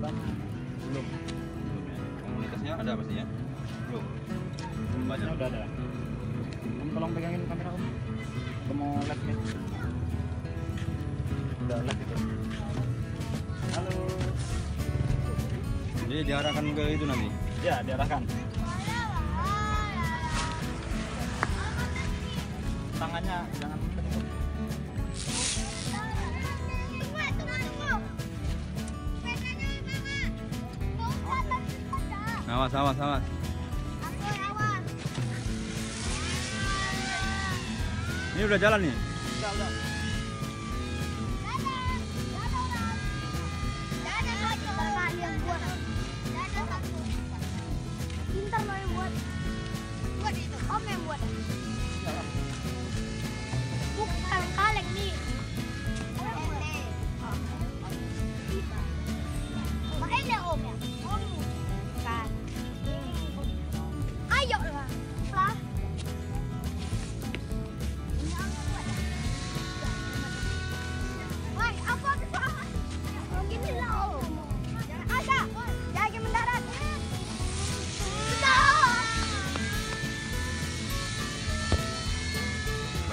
katanya belum. komunitasnya ada pastinya belum belum banyak Udah ada. Om tolong pegangin kamera om. Aku mau live nih. Udah live itu. Halo. jadi diarahkan ke itu nanti Ya diarahkan. Tangannya jangan awas awas awas ini udah jalan nih Udah, udah. Pintar lo yang buat. Buat itu. Om yang buat. Bukan kaleng nih.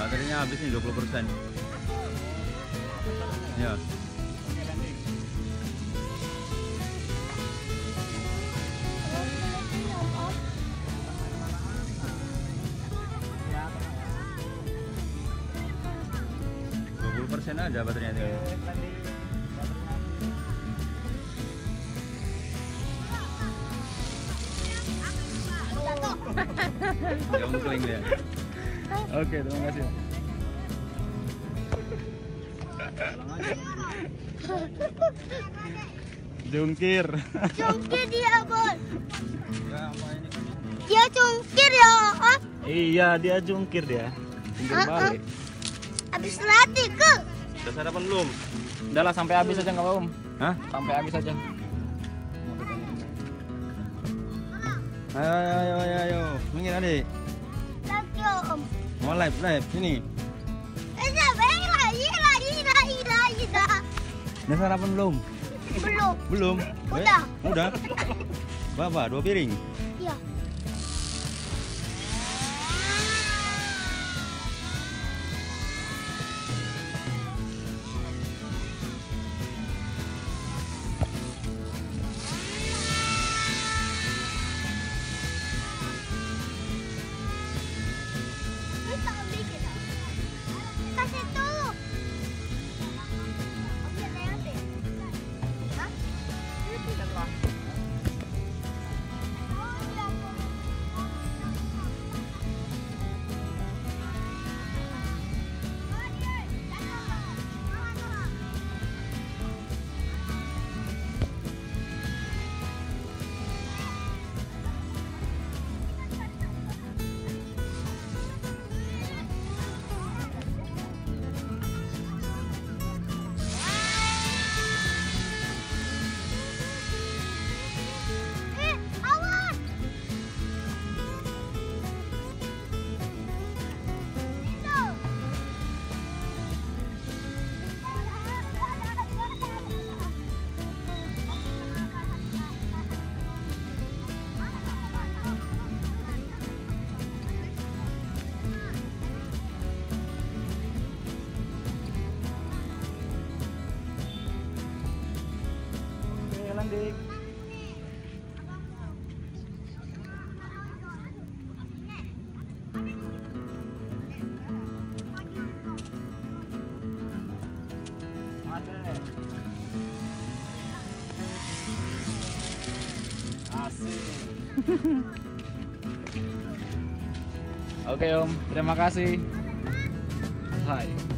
Baterainya habis nih 20 persen ya dua puluh persen aja baterainya tinggal. Yang mengkeling dia. Oke, terima kasih. Jungkir. Cungkir dia, Bos. Apa ini? Dia cungkir ya. Ah, iya, dia jungkir dia. Jungkir Ah, ah. balik. habis latih ke. Udah sarapan belum? Udah lah sampai habis aja nggak apa-apa, Om. Hah? Sampai habis aja. Ayo, ayo, ayo, ayo, ayo. Minggir adik. Lagi om. Mau live, live. Sini. Udah sarapan belum? Belum. Belum? Udah. Eh, udah. Berapa? Dua piring? Ya. Oke, Om, terima kasih. Hai.